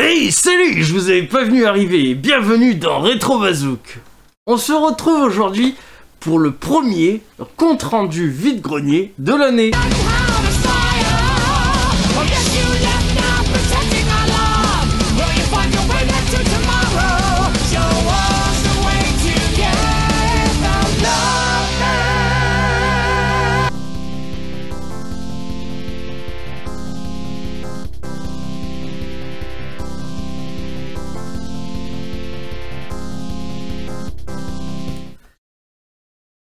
Hey, salut, je vous avais pas venu arriver. Bienvenue dans Retro Bazook. On se retrouve aujourd'hui pour le premier compte rendu vide-grenier de l'année.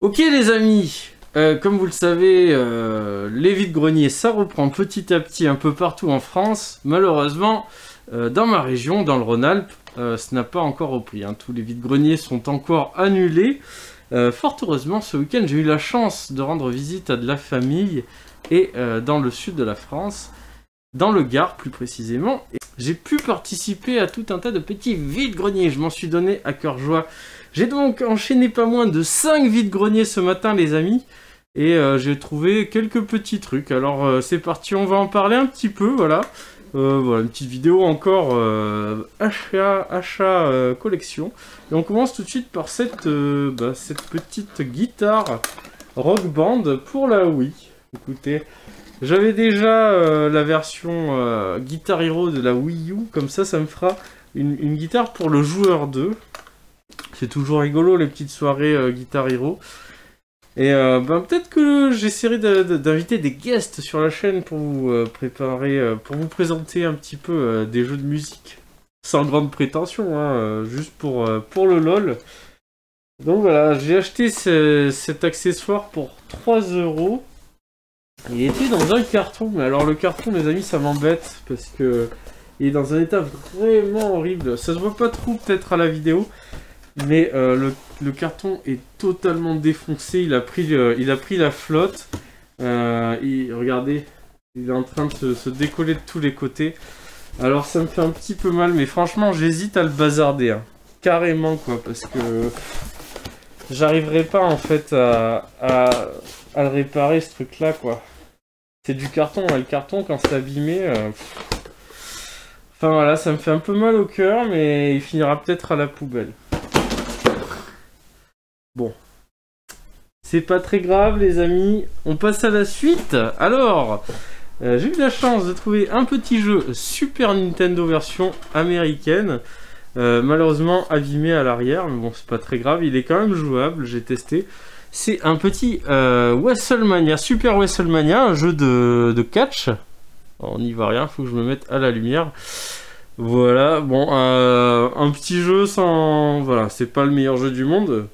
Ok les amis, euh, comme vous le savez, euh, les vides-greniers ça reprend petit à petit un peu partout en France. Malheureusement, euh, dans ma région, dans le Rhône-Alpes, ce n'a pas encore repris. Hein. Tous les vides-greniers sont encore annulés. fort heureusement, ce week-end j'ai eu la chance de rendre visite à de la famille et dans le sud de la France, dans le Gard plus précisément. J'ai pu participer à tout un tas de petits vides-greniers, je m'en suis donné à cœur joie. J'ai donc enchaîné pas moins de 5 vides-greniers ce matin, les amis. Et euh, j'ai trouvé quelques petits trucs. Alors euh, c'est parti, on va en parler un petit peu, voilà. Euh, voilà, une petite vidéo encore achat, achat collection. Et on commence tout de suite par cette, bah, cette petite guitare Rock Band pour la Wii. Écoutez, j'avais déjà la version Guitar Hero de la Wii U, comme ça, ça me fera une, guitare pour le joueur 2. C'est toujours rigolo les petites soirées euh, Guitar Hero. Et euh, ben, peut-être que j'essaierai d'inviter des guests sur la chaîne pour vous euh, préparer, pour vous présenter un petit peu des jeux de musique. Sans grande prétention, hein, juste pour, pour le LOL. Donc voilà, j'ai acheté cet accessoire pour 3 euros. Il était dans un carton, mais alors le carton, mes amis, ça m'embête parce que il est dans un état vraiment horrible. Ça se voit pas trop peut-être à la vidéo, mais euh, le, carton est totalement défoncé, il a pris, pris la flotte. Euh, regardez, il est en train de se, décoller de tous les côtés. Alors ça me fait un petit peu mal, mais franchement j'hésite à le bazarder. Hein. Carrément quoi, parce que j'arriverai pas en fait à, le réparer ce truc là quoi. C'est du carton, hein. le carton quand c'est abîmé... Euh, enfin voilà, ça me fait un peu mal au cœur, mais il finira peut-être à la poubelle. Bon. C'est pas très grave les amis, on passe à la suite. Alors, euh, j'ai eu la chance de trouver un petit jeu Super Nintendo version américaine. Euh, malheureusement abîmé à l'arrière, mais bon c'est pas très grave, il est quand même jouable, j'ai testé. C'est un petit euh, WrestleMania, Super WrestleMania, un jeu de, catch. on n'y voit rien, faut que je me mette à la lumière. Voilà, bon, un petit jeu sans... Voilà, c'est pas le meilleur jeu du monde,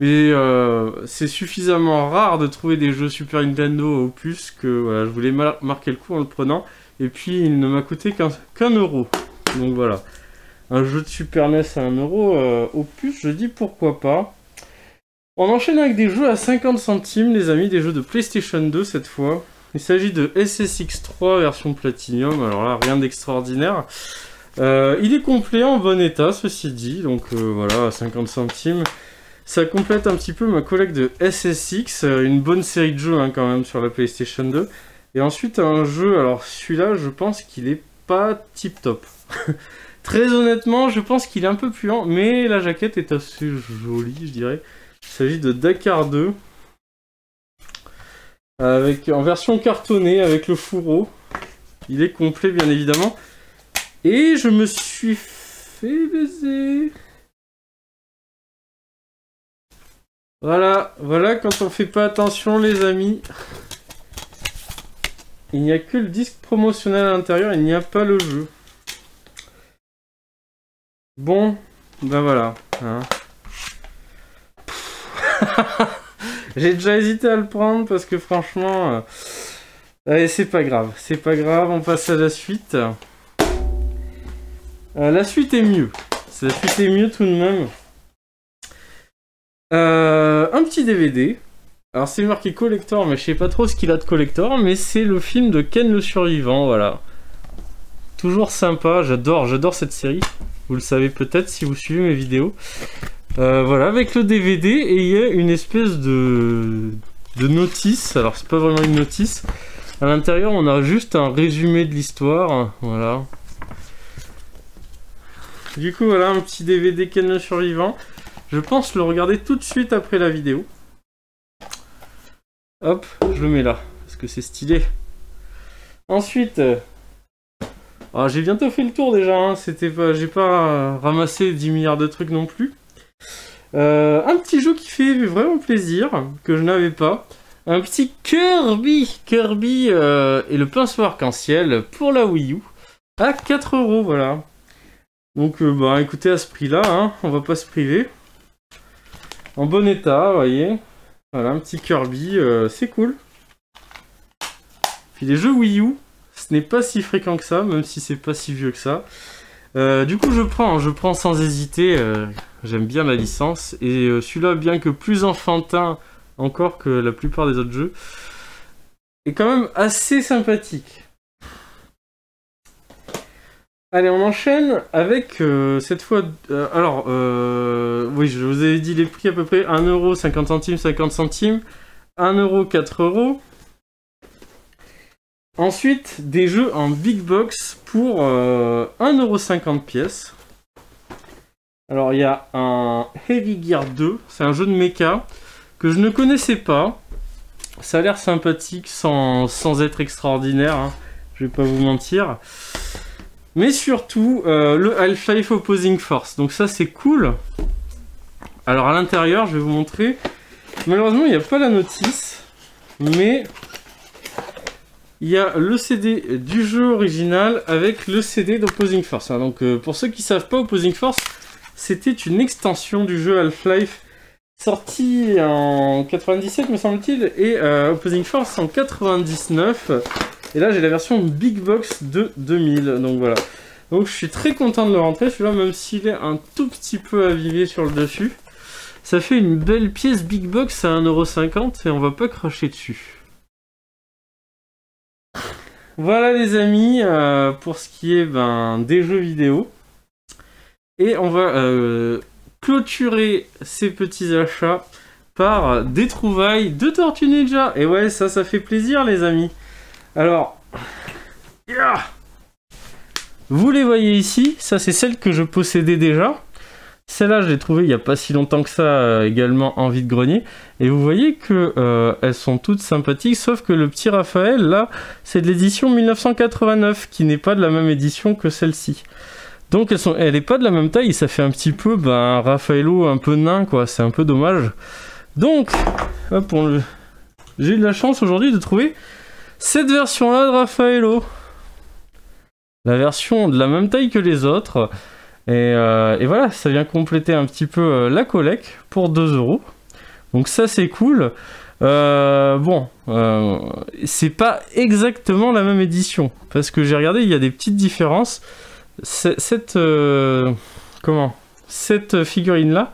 mais euh, c'est suffisamment rare de trouver des jeux Super Nintendo au plus que je voulais marquer le coup en le prenant. Et puis il ne m'a coûté qu'un euro. Donc voilà. Un jeu de Super NES à 1 euro euh, au plus, je dis pourquoi pas. On enchaîne avec des jeux à 50 centimes, les amis, des jeux de PlayStation 2 cette fois. Il s'agit de SSX3 version Platinum, alors là rien d'extraordinaire. Euh, il est complet en bon état, ceci dit, donc voilà, à 50 centimes. Ça complète un petit peu ma collecte de SSX, euh, une bonne série de jeux hein, quand même sur la PlayStation 2. Et ensuite un jeu, alors celui-là je pense qu'il est pas tip top. Très honnêtement je pense qu'il est un peu puant, mais la jaquette est assez jolie je dirais. Il s'agit de Dakar 2. Avec, en version cartonnée avec le fourreau. Il est complet bien évidemment. Et je me suis fait baiser. Voilà, voilà quand on fait pas attention les amis. Il n'y a que le disque promotionnel à l'intérieur, il n'y a pas le jeu. Bon, ben voilà. Hein. J'ai déjà hésité à le prendre parce que franchement... Euh, allez, c'est pas grave, c'est pas grave, on passe à la suite. Euh, la suite est mieux. La suite est mieux tout de même. Euh, un petit DVD. Alors c'est marqué collector, mais je sais pas trop ce qu'il a de collector, mais c'est le film de Ken le survivant, voilà. Toujours sympa, j'adore, j'adore cette série. Vous le savez peut-être si vous suivez mes vidéos. Euh, voilà, avec le DVD, et il y a une espèce de, notice. Alors c'est pas vraiment une notice. À l'intérieur, on a juste un résumé de l'histoire, voilà. Du coup, voilà un petit DVD le survivant. Je pense le regarder tout de suite après la vidéo. Hop, je le mets là, parce que c'est stylé. Ensuite, j'ai bientôt fait le tour déjà, hein. c'était pas, j'ai pas ramassé 10 milliards de trucs non plus. Euh, un petit jeu qui fait vraiment plaisir, que je n'avais pas. Un petit Kirby, Kirby euh, et le pinceau arc-en-ciel pour la Wii U à 4 euros, voilà. Donc, bah écoutez, à ce prix-là, hein, on va pas se priver. En bon état, vous voyez. Voilà, un petit Kirby, euh, c'est cool. Puis les jeux Wii U, ce n'est pas si fréquent que ça, même si c'est pas si vieux que ça. Euh, du coup, je prends, je prends sans hésiter. Euh, j'aime bien la licence. Et celui-là, bien que plus enfantin encore que la plupart des autres jeux, est quand même assez sympathique. Allez, on enchaîne avec euh, cette fois. Euh, alors, euh, oui, je vous avais dit les prix à peu près 1€, 50 centimes, 50 centimes, 1€, 4€. Ensuite, des jeux en big box pour 1,50€ pièce. Alors, il y a un Heavy Gear 2, c'est un jeu de mecha que je ne connaissais pas. Ça a l'air sympathique sans, sans être extraordinaire, hein. je vais pas vous mentir. Mais surtout, euh, le Half-Life Opposing Force. Donc ça, c'est cool. Alors à l'intérieur, je vais vous montrer. Malheureusement, il n'y a pas la notice. Mais il y a le CD du jeu original avec le CD d'Opposing Force. Donc euh, pour ceux qui ne savent pas, Opposing Force, c'était une extension du jeu Half-Life sorti en 97 me semble-t-il et euh, Opposing Force en 99 et là, j'ai la version Big Box de 2000. Donc voilà. Donc je suis très content de le rentrer, celui-là, même s'il est un tout petit peu avivé sur le dessus. Ça fait une belle pièce Big Box à 1,50€ et on va pas cracher dessus. Voilà les amis, euh, pour ce qui est ben, des jeux vidéo. Et on va euh, clôturer ces petits achats par des trouvailles de Tortue Ninja. Et ouais, ça, ça fait plaisir les amis. Alors, vous les voyez ici, ça c'est celle que je possédais déjà. Celle-là, je l'ai trouvée il n'y a pas si longtemps que ça, euh, également en vide-grenier. Et vous voyez que euh, elles sont toutes sympathiques, sauf que le petit Raphaël, là, c'est de l'édition 1989, qui n'est pas de la même édition que celle-ci. Donc elles sont, elle n'est pas de la même taille, ça fait un petit peu ben, un Raffaello un peu nain, quoi. C'est un peu dommage. Donc, hop, j'ai eu de la chance aujourd'hui de trouver cette version-là de Raffaello. La version de la même taille que les autres. Et, euh, voilà, ça vient compléter un petit peu euh, la collecte pour 2 euros. Donc ça c'est cool. Euh, bon, c'est pas exactement la même édition. Parce que j'ai regardé, il y a des petites différences. Cette, comment? Cette figurine-là,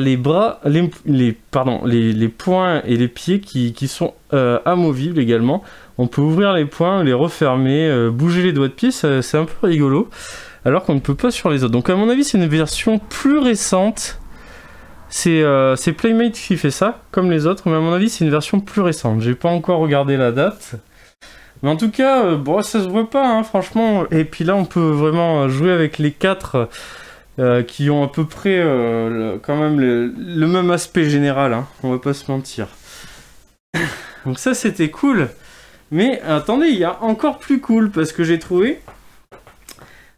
les bras, les, pardon, les, poings et les pieds qui, sont euh, amovibles également. On peut ouvrir les poings, les refermer, bouger les doigts de pied, c'est un peu rigolo. Alors qu'on ne peut pas sur les autres. Donc à mon avis c'est une version plus récente. Euh, c'est Playmate qui fait ça, comme les autres, mais à mon avis c'est une version plus récente. J'ai pas encore regardé la date. Mais en tout cas, bon, ça se voit pas, hein, franchement. Et puis là, on peut vraiment jouer avec les quatre euh, qui ont à peu près euh, quand même le, même aspect général, hein, on va pas se mentir. Donc ça c'était cool. Mais attendez, il y a encore plus cool parce que j'ai trouvé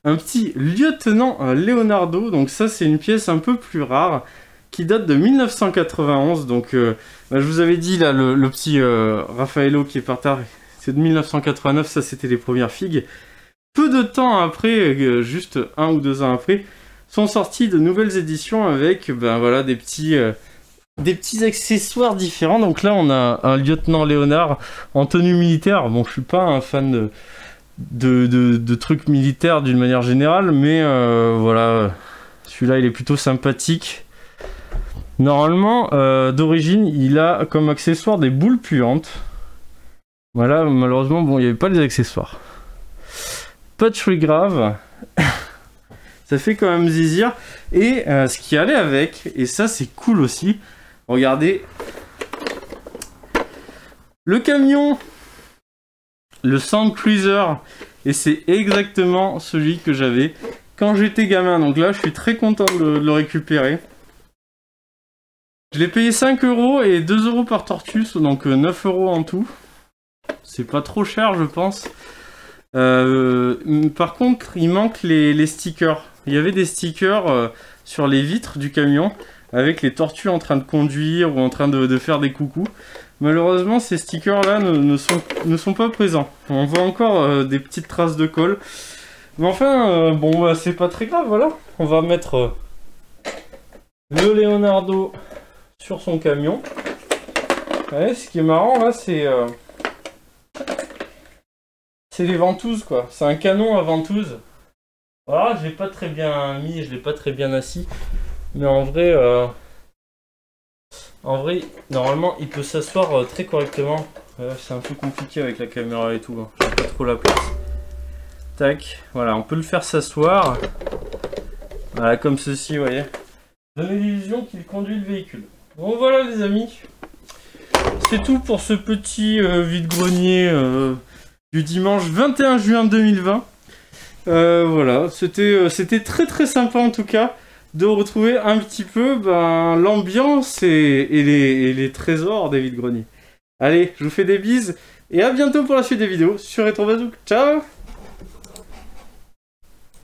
un petit lieutenant euh, Leonardo. Donc ça c'est une pièce un peu plus rare qui date de 1991. Donc bah, je vous avais dit là le, petit Raffaello qui est par terre, c'est de 1989. Ça c'était les premières figues. Peu de temps après, juste un ou deux ans après, sont sorties de nouvelles éditions avec ben voilà des petits euh, des petits accessoires différents. Donc là, on a un lieutenant Léonard en tenue militaire. Bon, je suis pas un fan de, de, trucs militaires d'une manière générale, mais euh, voilà, celui-là, il est plutôt sympathique. Normalement, euh, d'origine, il a comme accessoire des boules puantes. Voilà, malheureusement, bon, il n'y avait pas les accessoires. Pas de grave ça fait quand même zizir. Et euh, ce qui allait avec, et ça c'est cool aussi, regardez, le camion, le Sand Cruiser, et c'est exactement celui que j'avais. quand j'étais gamin. Donc là, je suis très content de, le- récupérer. Je l'ai payé 5 euros et 2 euros par tortue, donc euh, 9 euros en tout. C'est pas trop cher, je pense. Euh, par contre, il manque les, les stickers. Il y avait des stickers euh, sur les vitres du camion avec les tortues en train de conduire ou en train de, de faire des coucous. Malheureusement, ces stickers-là ne, ne sont, pas présents. On voit encore euh, des petites traces de colle. Mais enfin, euh, bon, bah, c'est pas très grave, voilà. On va mettre euh, le Leonardo sur son camion. Ce qui est marrant, là, c'est... c'est les ventouses, quoi. C'est un canon à ventouses. Voilà, je l'ai pas très bien mis, je l'ai pas très bien assis. Mais en vrai... en vrai, normalement, il peut s'asseoir euh, très correctement. C'est un peu compliqué avec la caméra et tout. hein. J'ai pas trop la place. Tac. Voilà, on peut le faire s'asseoir. Voilà, comme ceci, vous voyez. Donner l'illusion qu'il conduit le véhicule. Bon, voilà, les amis. C'est tout pour ce petit euh, vide-grenier euh, du dimanche 21 juin 2020. Euh, voilà, c'était c'était très très sympa en tout cas de retrouver un petit peu ben, l'ambiance et, les, trésors des vides-greniers. Allez, je vous fais des bises et à bientôt pour la suite des vidéos sur Retro. Ciao